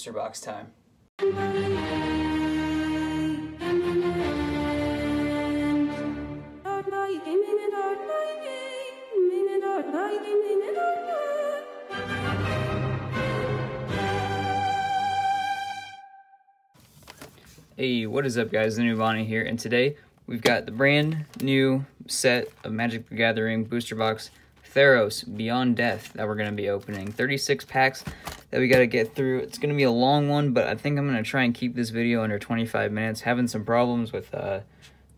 booster box time. Hey, what is up guys? The new Bonnie here, and today we've got the brand new set of Magic the Gathering booster box Theros Beyond Death that we're going to be opening. 36 packs that we got to get through. It's going to be a long one, but I think I'm going to try and keep this video under 25 minutes. Having some problems with uh,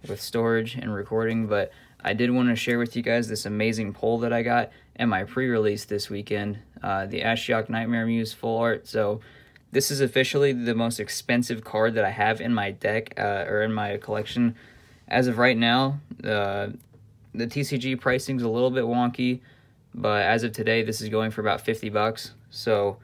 with storage and recording, but I did want to share with you guys this amazing pull that I got and my pre-release this weekend, uh, the Ashiok Nightmare Muse full art. So this is officially the most expensive card that I have in my deck uh, or in my collection. As of right now, uh, the TCG pricing is a little bit wonky, but as of today, this is going for about 50 bucks. So,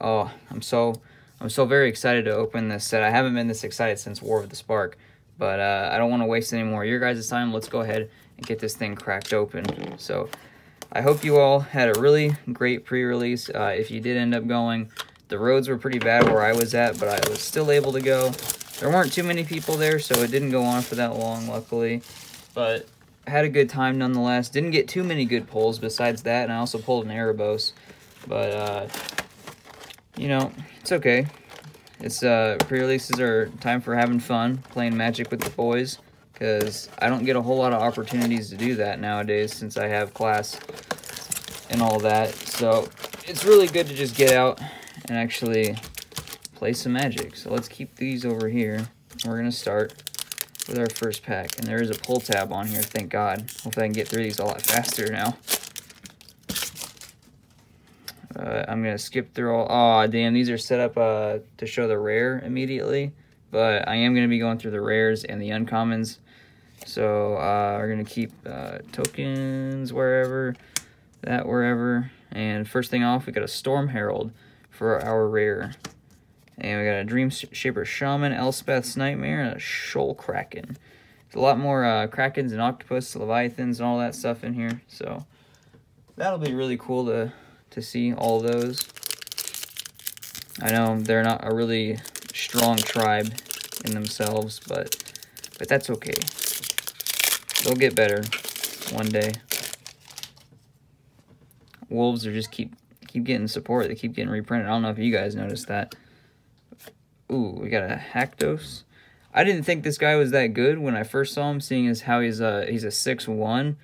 oh, I'm so I'm so very excited to open this set. I haven't been this excited since War of the Spark, but uh, I don't want to waste any more of your guys' time. Let's go ahead and get this thing cracked open. So, I hope you all had a really great pre-release. Uh, if you did end up going, the roads were pretty bad where I was at, but I was still able to go. There weren't too many people there, so it didn't go on for that long, luckily. But had a good time nonetheless. Didn't get too many good pulls besides that, and I also pulled an Erebos. But, uh, you know, it's okay. It's, uh, pre-releases are time for having fun, playing Magic with the boys, because I don't get a whole lot of opportunities to do that nowadays since I have class and all that. So, it's really good to just get out and actually play some Magic. So let's keep these over here. We're going to start with our first pack. And there is a pull tab on here, thank God. Hopefully I can get through these a lot faster now. Uh, I'm going to skip through all... oh, damn, these are set up uh, to show the rare immediately. But I am going to be going through the rares and the uncommons. So uh, we're going to keep uh, tokens wherever, that wherever. And first thing off, we got a Storm Herald for our rare. And we got a Dream Shaper Shaman, Elspeth's Nightmare, and a Shoal Kraken. There's a lot more uh, Krakens and Octopus, Leviathans, and all that stuff in here. So that'll be really cool to, to see all those. I know they're not a really strong tribe in themselves, but but that's okay. They'll get better one day. Wolves are just keep keep getting support. They keep getting reprinted. I don't know if you guys noticed that. Ooh, we got a Haktos. I didn't think this guy was that good when I first saw him, seeing as how he's a he's a six one,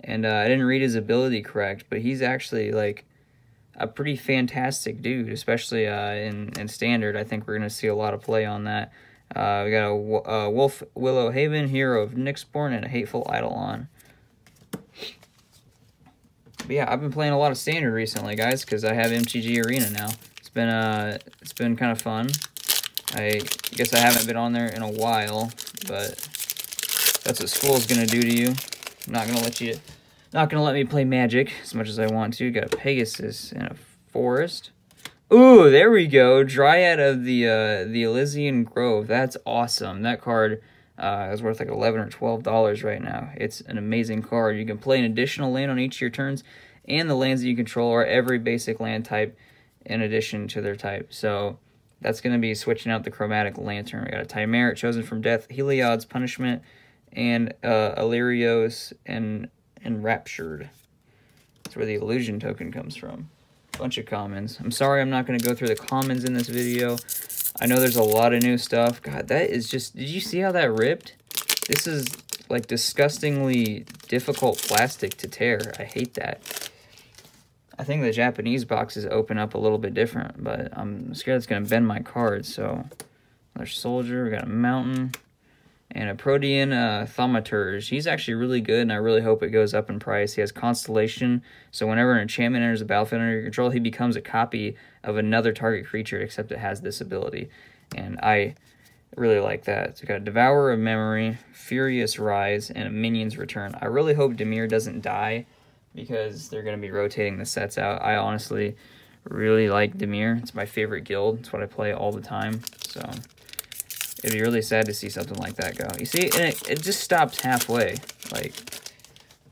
and uh, I didn't read his ability correct, but he's actually like a pretty fantastic dude, especially uh, in in standard. I think we're gonna see a lot of play on that. Uh, we got a, a Wolf Willow Haven, Hero of Nyxborn, and a Hateful Eidolon. But yeah, I've been playing a lot of standard recently, guys, because I have MTG Arena now. It's been uh, it's been kind of fun. I guess I haven't been on there in a while, but that's what school's gonna do to you. I'm not gonna let you, not gonna let me play Magic as much as I want to. Got a Pegasus and a Forest. Ooh, there we go. Dryad of the uh, the Elysian Grove. That's awesome. That card uh, is worth like eleven or twelve dollars right now. It's an amazing card. You can play an additional land on each of your turns, and the lands that you control are every basic land type in addition to their type. So that's going to be switching out the Chromatic Lantern. We got a Tymaret, Chosen from Death, Heliod's Punishment, and uh, Alirios and Enraptured. That's where the Illusion token comes from. Bunch of commons. I'm sorry I'm not going to go through the commons in this video. I know there's a lot of new stuff. God, that is just... Did you see how that ripped? This is, like, disgustingly difficult plastic to tear. I hate that. I think the Japanese boxes open up a little bit different, but I'm scared it's going to bend my cards. So, another soldier. We got a mountain and a Protean uh, Thaumaturge. He's actually really good, and I really hope it goes up in price. He has Constellation, so whenever an enchantment enters the battlefield under your control, he becomes a copy of another target creature, except it has this ability. And I really like that. So we got a Devourer of Memory, Furious Rise, and a Minion's Return. I really hope Dimir doesn't die because they're going to be rotating the sets out. I honestly really like Dimir. It's my favorite guild. It's what I play all the time. So it'd be really sad to see something like that go. You see, it, it just stops halfway. Like,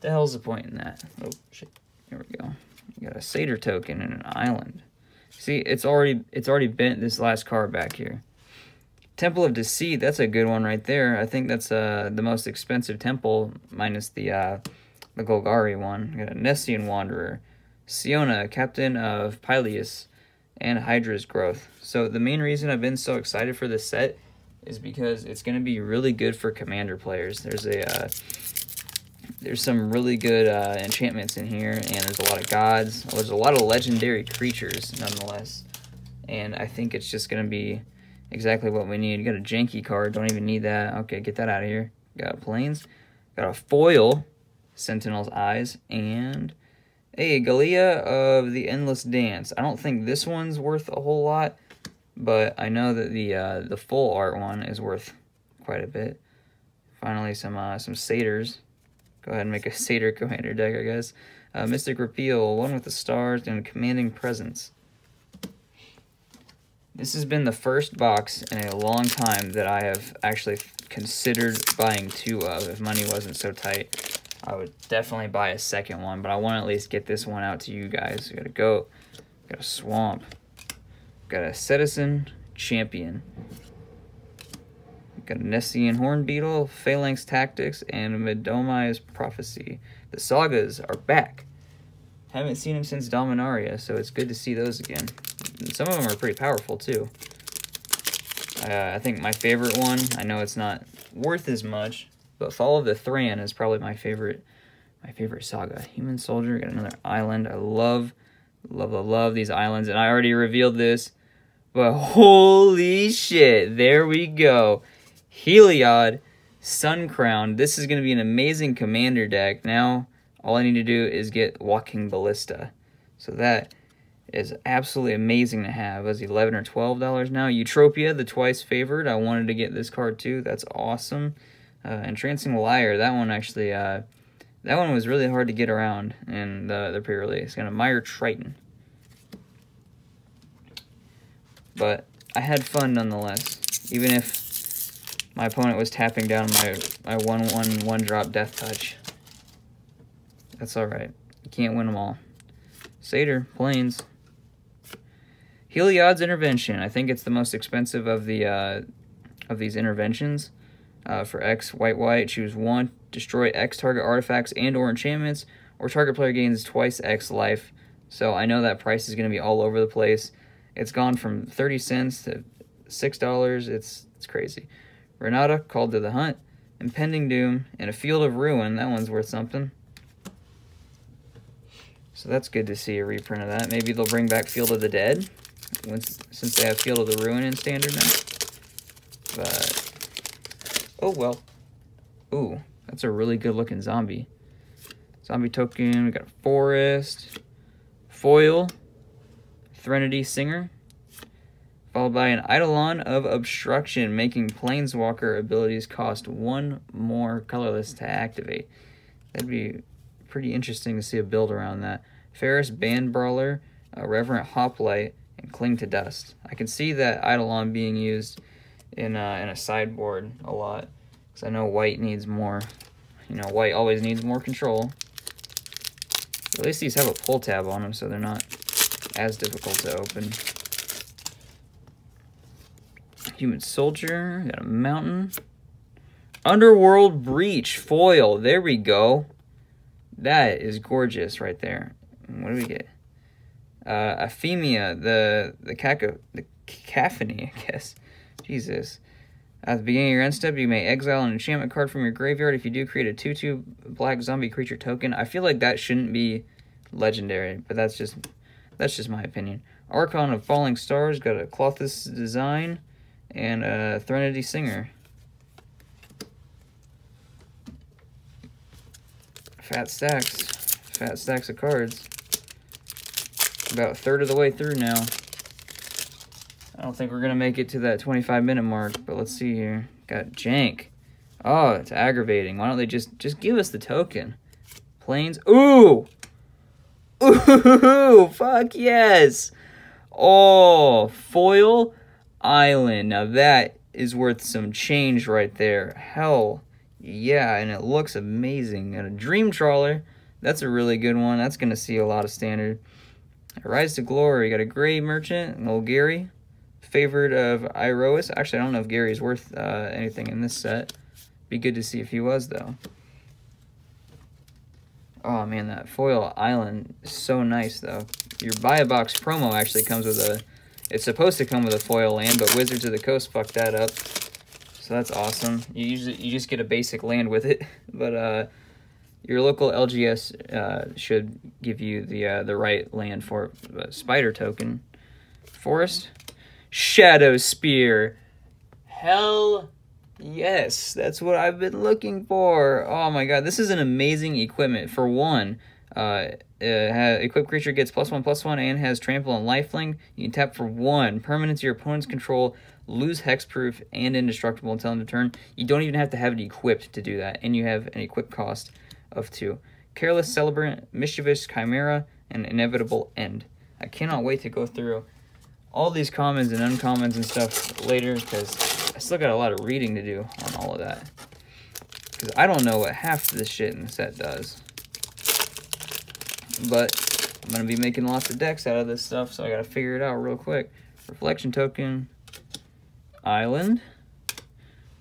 the hell's the point in that? Oh, shit. Here we go. You got a Satyr token and an island. See, it's already it's already bent this last card back here. Temple of Deceit, that's a good one right there. I think that's uh, the most expensive temple, minus the uh, the Golgari one. got a Nessian Wanderer, Siona, Captain of Pyleas, and Hydra's Growth. So the main reason I've been so excited for this set is because it's going to be really good for commander players. There's a uh, there's some really good uh, enchantments in here, and there's a lot of gods. There's a lot of legendary creatures, nonetheless. And I think it's just going to be exactly what we need. You got a janky card. Don't even need that. Okay, get that out of here. Got planes. Got a foil, Sentinel's Eyes, and a Gallia of the Endless Dance. I don't think this one's worth a whole lot, but I know that the uh, the full art one is worth quite a bit. Finally, some uh, some satyrs. Go ahead and make a satyr commander deck, I guess. Uh, Mystic Repeal, one with the stars and commanding presence. This has been the first box in a long time that I have actually considered buying two of if money wasn't so tight. I would definitely buy a second one, but I want to at least get this one out to you guys. We got a goat, got a swamp, got a citizen champion, got a Nessian horn beetle, Phalanx tactics, and Medomai's prophecy. The sagas are back. Haven't seen them since Dominaria, so it's good to see those again. Some of them are pretty powerful too. Uh, I think my favorite one, I know it's not worth as much, but Fall of the Thran is probably my favorite my favorite saga. Human Soldier, got another island. I love, love, love, love these islands. And I already revealed this, but holy shit, there we go. Heliod, Sun Crown. This is going to be an amazing commander deck. Now, all I need to do is get Walking Ballista. So that is absolutely amazing to have. As 11 or $12 now. Eutropia, the twice favored. I wanted to get this card too. That's awesome. Uh, Entrancing Lyre, that one actually, uh, that one was really hard to get around in the, the pre-release. Got a Mire Triton. But I had fun nonetheless. Even if my opponent was tapping down my, my 1-1 one, one, one drop Death Touch. That's alright. You can't win them all. Satyr, Plains. Heliod's Intervention. I think it's the most expensive of the uh, of these interventions. Uh, for X, white, white, choose one, destroy X target artifacts and or enchantments, or target player gains twice X life. So I know that price is going to be all over the place. It's gone from 30 cents to $6. It's, it's crazy. Renata, Called to the Hunt, Impending Doom, and a Field of Ruin. That one's worth something. So that's good to see a reprint of that. Maybe they'll bring back Field of the Dead, since they have Field of the Ruin in Standard now. But Oh, well. Ooh, that's a really good looking zombie. Zombie token, we got a forest, foil, Threnody Singer, followed by an Eidolon of Obstruction, making Planeswalker abilities cost one more colorless to activate. That'd be pretty interesting to see a build around that. Ferris Band Brawler, a Reverent Hoplite, and Cling to Dust. I can see that Eidolon being used in a, in a sideboard a lot. Because I know white needs more, you know, white always needs more control. At least these have a pull tab on them, so they're not as difficult to open. Human Soldier, got a mountain. Underworld Breach foil. There we go. That is gorgeous right there. What do we get? Uh, Ephemia, the the caca, the cacophony, I guess. Jesus. At the beginning of your end step, you may exile an enchantment card from your graveyard. If you do, create a 2-2 black zombie creature token. I feel like that shouldn't be legendary, but that's just that's just my opinion. Archon of Falling Stars got a Klothys design and a Threnody Singer. Fat stacks. Fat stacks of cards. About a third of the way through now. I don't think we're going to make it to that 25 minute mark, but let's see here. Got Jank. Oh, it's aggravating. Why don't they just, just give us the token? Planes. Ooh! Ooh, fuck yes! Oh, Foil Island. Now that is worth some change right there. Hell yeah, and it looks amazing. And a Dream Trawler. That's a really good one. That's going to see a lot of standard. Rise to Glory. Got a Gray Merchant, an old Gary. Favored of Iroas. Actually, I don't know if Gary's worth uh, anything in this set. Be good to see if he was, though. Oh, man, that foil island is so nice, though. Your buy a box promo actually comes with a... It's supposed to come with a foil land, but Wizards of the Coast fucked that up. So that's awesome. You usually you just get a basic land with it, but uh, your local LGS uh, should give you the uh, the right land for spider token. Forest, Shadow Spear. Hell yes, that's what I've been looking for. Oh my god, this is an amazing equipment. For one, uh, uh, equipped creature gets plus one plus one and has trample and lifelink. You can tap for one. Permanents your opponent's control lose hexproof and indestructible until end of turn. You don't even have to have it equipped to do that, and you have an equip cost of two. Careless Celebrant, Mischievous Chimera, and Inevitable End. I cannot wait to go through all these commons and uncommons and stuff later because I still got a lot of reading to do on all of that. Because I don't know what half of this shit in the set does. But I'm going to be making lots of decks out of this stuff, so I got to figure it out real quick. Reflection token, Island,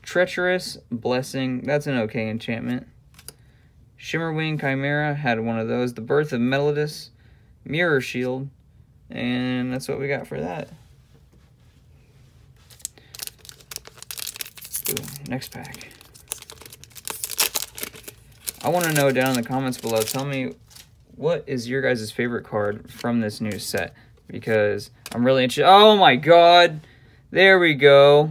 Treacherous, Blessing, that's an okay enchantment. Shimmerwing Chimera had one of those. The Birth of Meletis, Mirror Shield, and that's what we got for that. Ooh, next pack. I want to know down in the comments below, tell me what is your guys' favorite card from this new set? Because I'm really interested. Oh my god! There we go.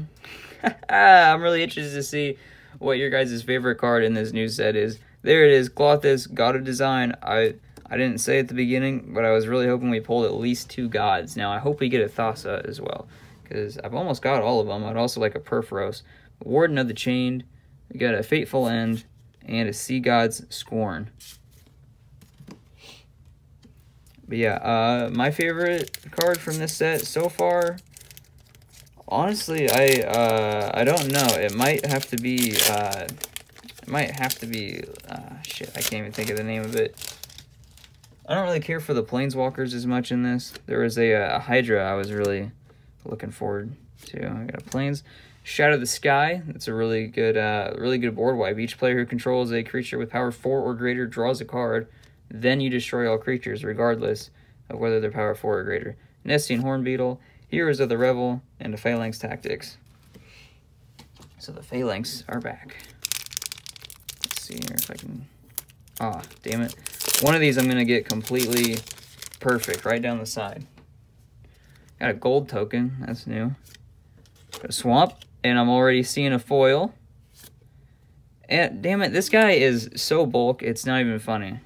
I'm really interested to see what your guys' favorite card in this new set is. There it is, Klothys, God of Design. I I didn't say at the beginning, but I was really hoping we pulled at least two gods. Now, I hope we get a Thassa as well, because I've almost got all of them. I'd also like a Purphoros. Warden of the Chained, we got a Fateful End, and a Sea God's Scorn. But yeah, uh, my favorite card from this set so far, honestly, I uh, I don't know. It might have to be... Uh, might have to be, uh, shit, I can't even think of the name of it. I don't really care for the Planeswalkers as much in this. There was a, uh, a Hydra I was really looking forward to. I got a Plains. Shatter the Sky. That's a really good, uh, really good board wipe. Each player who controls a creature with power 4 or greater draws a card. Then you destroy all creatures, regardless of whether they're power 4 or greater. Nessian Hornbeetle, Heroes of the Revel, and the Phalanx Tactics. So the Phalanx are back Let's see here if I can... Ah, damn it. One of these I'm going to get completely perfect right down the side. Got a gold token. That's new. Got a swamp. And I'm already seeing a foil. And damn it, this guy is so bulk, it's not even funny.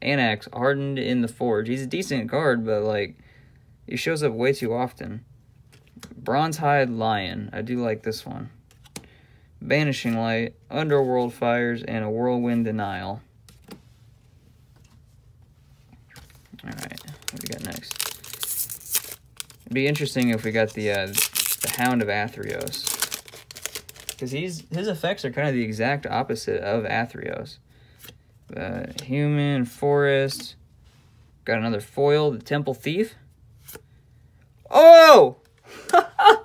Anax, hardened in the forge. He's a decent card, but like, he shows up way too often. Bronzehide Lion. I do like this one. Banishing Light, Underworld Fires, and a Whirlwind Denial. Alright, what do we got next? It'd be interesting if we got the uh, the Hound of Athreos. Because he's his effects are kind of the exact opposite of Athreos. Uh, human, Forest. Got another foil, the Temple Thief. Oh!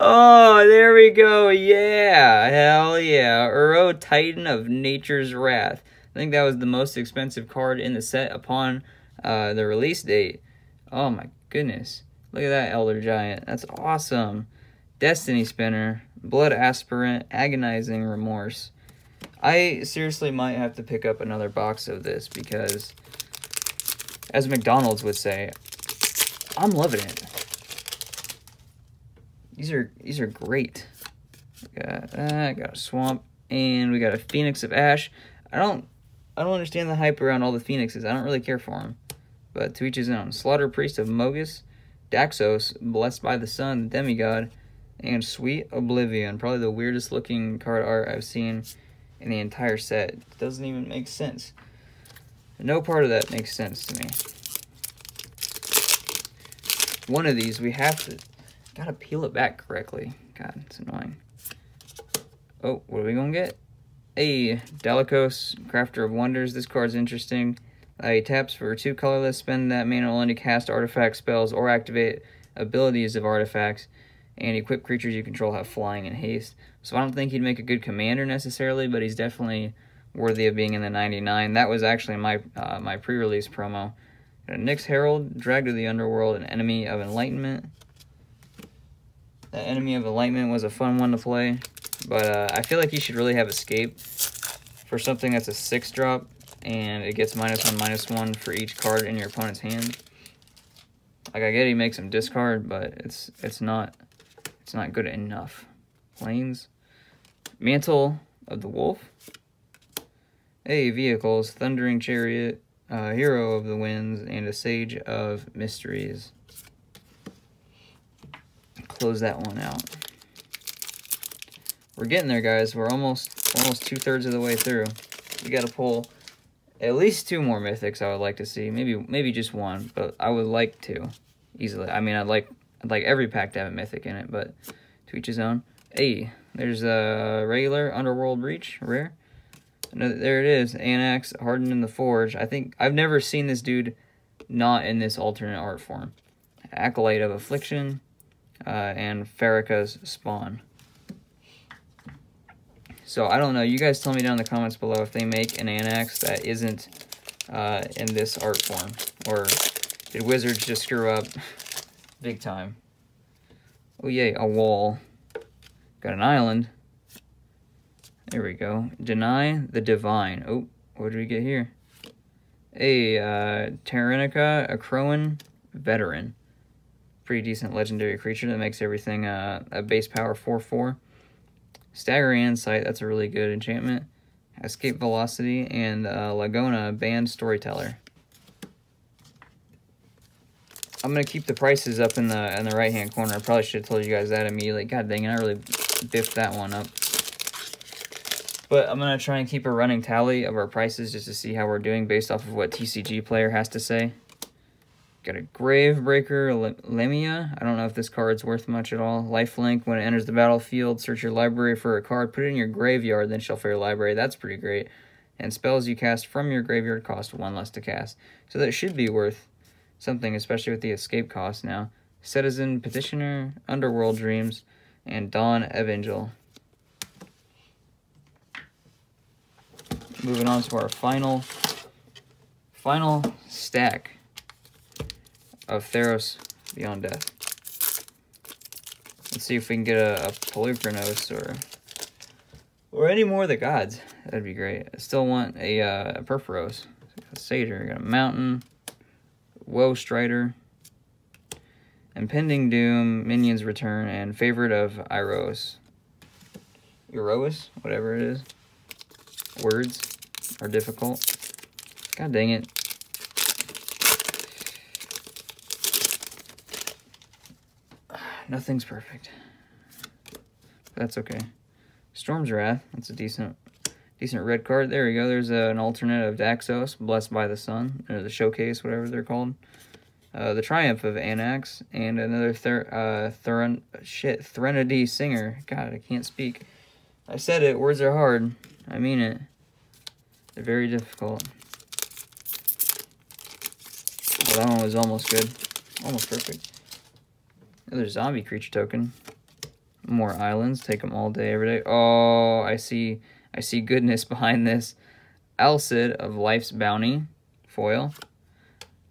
Oh, there we go. Yeah. Hell yeah. Uro Titan of Nature's Wrath. I think that was the most expensive card in the set upon uh, the release date. Oh my goodness. Look at that Elder Giant. That's awesome. Destiny Spinner. Blood Aspirant. Agonizing Remorse. I seriously might have to pick up another box of this because, as McDonald's would say, I'm loving it. These are these are great. Got that, got a swamp, and we got a Phoenix of Ash. I don't I don't understand the hype around all the Phoenixes. I don't really care for them. But to each his own. Slaughter Priest of Mogis, Daxos, Blessed by the Sun, the Demigod, and Sweet Oblivion. Probably the weirdest looking card art I've seen in the entire set. It doesn't even make sense. No part of that makes sense to me. One of these we have to Gotta peel it back correctly. God, it's annoying. Oh, what are we gonna get? Hey, Dalakos, Crafter of Wonders. This card's interesting. Uh, he taps for two colorless, spend that mana only to cast artifact spells or activate abilities of artifacts, and equip creatures you control have flying and haste. So I don't think he'd make a good commander necessarily, but he's definitely worthy of being in the 99. That was actually my uh, my pre-release promo. Nyx Herald, Dragged to the Underworld, an enemy of enlightenment. The enemy of enlightenment was a fun one to play, but uh, I feel like he should really have escape for something that's a six drop and it gets minus one, minus one for each card in your opponent's hand. Like I get he makes him discard, but it's it's not it's not good enough. Planes. Mantle of the Wolf. A vehicles, Thundering Chariot, uh, Hero of the Winds, and a Sage of Mysteries. Close that one out. We're getting there, guys. We're almost almost two thirds of the way through. We got to pull at least two more mythics I would like to see. Maybe maybe just one, but I would like to easily. I mean, I'd like I'd like every pack to have a mythic in it, but to each his own. Hey, there's a regular Underworld Breach, rare. No, there it is, Anax, Hardened in the Forge. I think I've never seen this dude not in this alternate art form. Acolyte of Affliction, uh, and Pharika's Spawn. So I don't know. You guys tell me down in the comments below if they make an Anax that isn't uh, in this art form. Or did Wizards just screw up big time? Oh yay, a wall. Got an island. There we go. Deny the Divine. Oh, what did we get here? A uh, a Crowan Veteran. Pretty decent legendary creature that makes everything uh, a base power 4-4. Staggering Insight, that's a really good enchantment. Escape Velocity, and uh, Lagonna, Band Storyteller. I'm gonna keep the prices up in the in the right hand corner. I probably should have told you guys that immediately. God dang it, I really biffed that one up. But I'm gonna try and keep a running tally of our prices just to see how we're doing based off of what TCG player has to say. Got a Gravebreaker Lamia. I don't know if this card's worth much at all. Lifelink, when it enters the battlefield, search your library for a card, put it in your graveyard, then shuffle your library. That's pretty great. And spells you cast from your graveyard cost one less to cast. So that should be worth something, especially with the escape cost now. Citizen Petitioner, Underworld Dreams, and Dawn Evangel. Moving on to our final, final stack of Theros Beyond Death. Let's see if we can get a, a or or any more of the gods. That'd be great. I still want a, uh, a Purphoros. A got a Mountain, Woe Strider, Impending Doom, Minions Return, and Favorite of Iros. Erois, whatever it is. Words are difficult. God dang it. Nothing's perfect. That's okay. Storm's Wrath. That's a decent decent red card. There we go. There's an alternate of Daxos, Blessed by the Sun, or the Showcase, whatever they're called. Uh, the Triumph of Anax, and another ther uh, Theren shit Threnody Singer. God, I can't speak. I said it. Words are hard. I mean it. They're very difficult. Well, that one was almost good. Almost perfect. Another zombie creature token. More islands. Take them all day, every day. Oh, I see. I see goodness behind this. Alseid of Life's Bounty. Foil.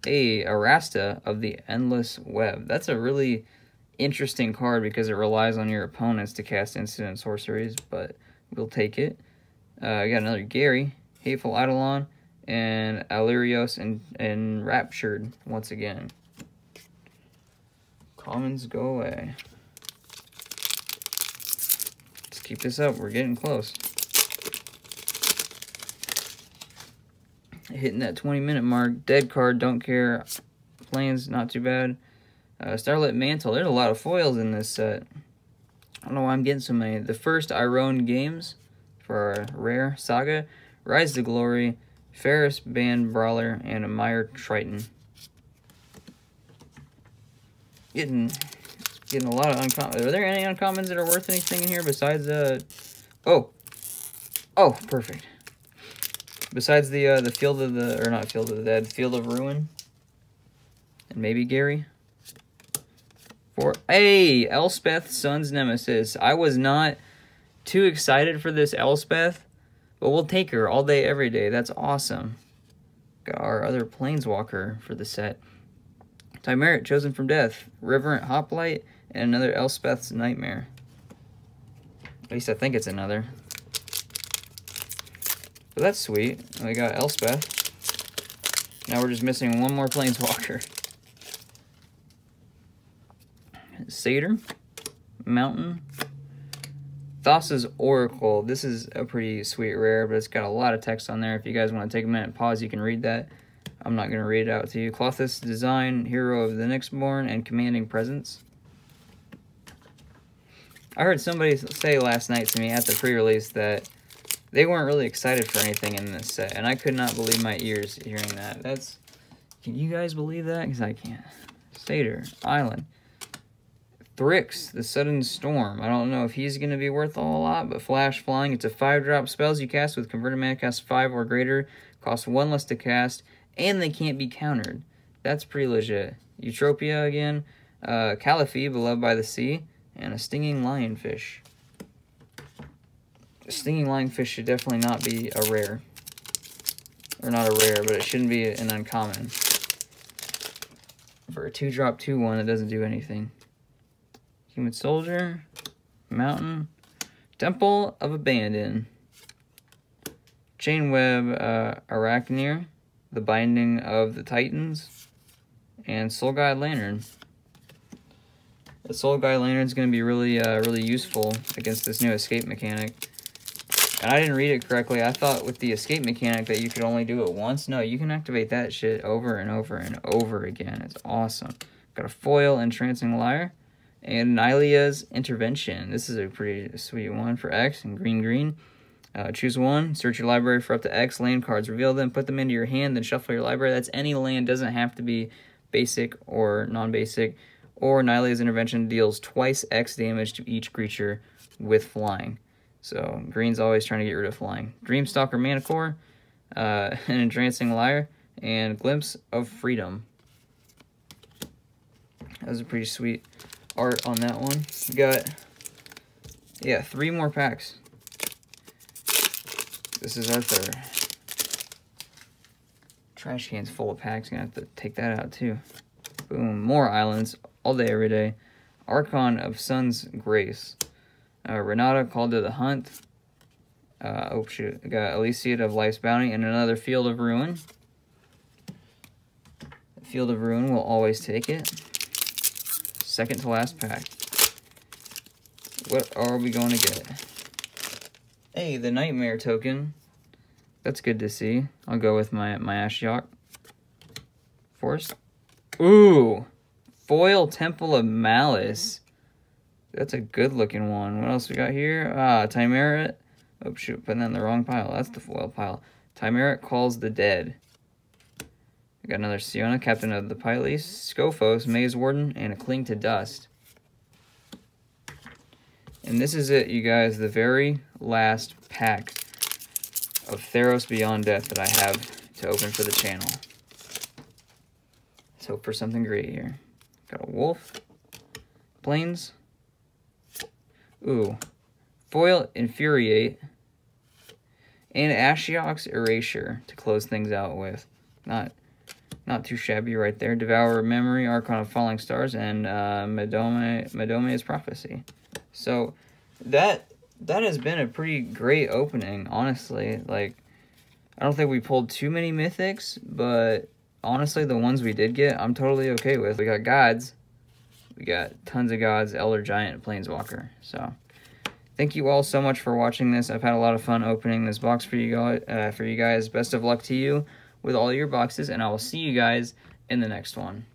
A Arasta of the Endless Web. That's a really interesting card because it relies on your opponents to cast instant sorceries, but we'll take it. Uh, I got another Gary, Hateful Eidolon, and Alirios and, and Raptured once again. Commons go away. Let's keep this up. We're getting close. Hitting that 20 minute mark. Dead card, don't care. Planes, not too bad. Uh, Starlit Mantle. There's a lot of foils in this set. I don't know why I'm getting so many. The first Iroan Games for our rare saga. Rise to Glory. Ferris Band Brawler and a Mire Triton getting getting a lot of uncommon. Are there any uncommons that are worth anything in here besides uh? Oh, oh, perfect. Besides the uh, the Field of the, or not Field of the Dead, Field of Ruin. And maybe Gary. For, hey, Elspeth, Sun's Nemesis. I was not too excited for this Elspeth, but we'll take her all day, every day. That's awesome. Got our other Planeswalker for the set. Tymaret, Chosen from Death, Reverent Hoplite, and another Elspeth's Nightmare. At least I think it's another. But that's sweet. We got Elspeth. Now we're just missing one more Planeswalker. Satyr, Mountain, Thassa's Oracle. This is a pretty sweet rare, but it's got a lot of text on there. If you guys want to take a minute pause, you can read that. I'm not going to read it out to you. Klothys Design, Hero of the Nyxborn, and Commanding Presence. I heard somebody say last night to me at the pre-release that they weren't really excited for anything in this set, and I could not believe my ears hearing that. That's, can you guys believe that? Because I can't. Satyr, Island, Thryx, the Sudden Storm. I don't know if he's going to be worth a whole lot, but Flash Flying, it's a 5-drop spells you cast with Converted Mana Cost 5 or greater, cost 1 less to cast, and they can't be countered. That's pretty legit. Eutropia again, uh, Callaphe, Beloved by the Sea, and a Stinging Lionfish. A Stinging Lionfish should definitely not be a rare. Or not a rare, but it shouldn't be an uncommon. For a 2-drop 2-1, it doesn't do anything. Human Soldier, Mountain, Temple of Abandon, Chainweb uh, Aracnir, The Binding of the Titans, and Soul Guide Lantern. The Soul Guide Lantern is going to be really, uh, really useful against this new escape mechanic. And I didn't read it correctly. I thought with the escape mechanic that you could only do it once. No, you can activate that shit over and over and over again. It's awesome. Got a foil Entrancing Lyre, And Nylea's Intervention. This is a pretty sweet one for X and green green. Uh, choose one, search your library for up to X land cards, reveal them, put them into your hand, then shuffle your library. That's any land, doesn't have to be basic or non-basic. Or Nylea's Intervention deals twice X damage to each creature with flying. So green's always trying to get rid of flying. Dreamstalker Manticore, uh, an Entrancing Lyre, and Glimpse of Freedom. That was a pretty sweet art on that one. Got, yeah, three more packs. This is our third. Trash can's full of packs. Gonna have to take that out too. Boom. More islands all day, every day. Archon of Sun's Grace. Uh, Renata called to the hunt. Uh, oh shoot. Got Alseid of Life's Bounty and another Field of Ruin. Field of Ruin will always take it. Second to last pack. What are we going to get? Hey, the Nightmare token. That's good to see. I'll go with my, my Ashiok. Force. Ooh! Foil Temple of Malice. That's a good looking one. What else we got here? Ah, Tymaret. Oh, shoot, putting that in the wrong pile. That's the foil pile. Tymaret Calls the Dead. We got another Siona, Captain of the Pyleas, Skophos, Maze Warden, and a Cling to Dust. And this is it, you guys, the very last pack of Theros Beyond Death that I have to open for the channel. Let's hope for something great here. Got a Wolf, Plains, ooh, Foil Infuriate, and Ashiok's Erasure to close things out with. Not not too shabby right there. Devour Memory, Archon of Falling Stars, and uh, Medomai, Medomai's Prophecy. So that that has been a pretty great opening, honestly. Like, I don't think we pulled too many mythics, but honestly, the ones we did get, I'm totally okay with. We got gods. We got tons of gods, Elder Giant, Planeswalker. So, thank you all so much for watching this. I've had a lot of fun opening this box for you guys. Uh, for you guys, best of luck to you with all your boxes, and I will see you guys in the next one.